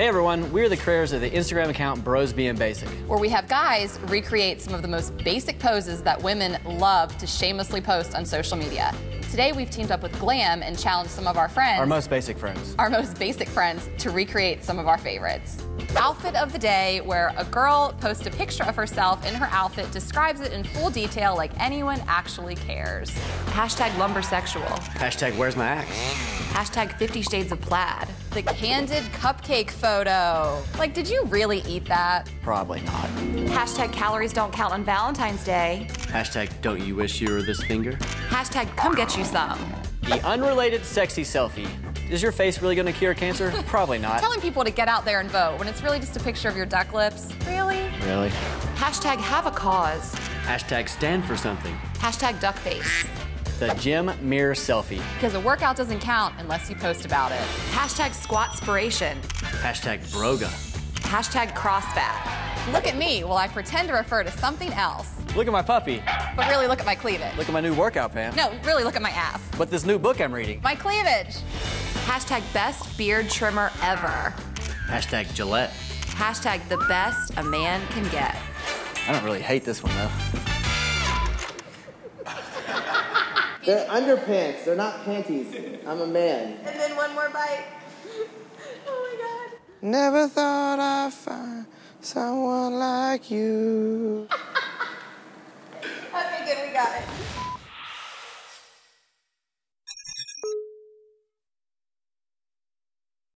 Hey everyone, we're the creators of the Instagram account Bros Being Basic. where we have guys recreate some of the most basic poses that women love to shamelessly post on social media. Today we've teamed up with Glam and challenged some of our friends, Our most basic friends. our most basic friends, to recreate some of our favorites. Outfit of the day, where a girl posts a picture of herself in her outfit, describes it in full detail like anyone actually cares. Hashtag lumbersexual. Hashtag where's my axe? Hashtag 50 shades of plaid. The candid cupcake photo. Like, did you really eat that? Probably not. Hashtag calories don't count on Valentine's Day. Hashtag don't you wish you were this finger? Hashtag come get you some. The unrelated sexy selfie. Is your face really gonna cure cancer? Probably not. Telling people to get out there and vote when it's really just a picture of your duck lips. Really? Really? Hashtag have a cause. Hashtag stand for something. Hashtag duck face. The gym mirror selfie. Because a workout doesn't count unless you post about it. Hashtag squat spiration. Hashtag broga. Hashtag crossfat. Look at me while I pretend to refer to something else. Look at my puppy. But really look at my cleavage. Look at my new workout pants. No, really look at my ass. But this new book I'm reading. My cleavage. Hashtag best beard trimmer ever. Hashtag Gillette. Hashtag the best a man can get. I don't really hate this one though. They're underpants. They're not panties. I'm a man. And then one more bite. Oh my god. Never thought I'd find someone like you. Okay, good, we got it.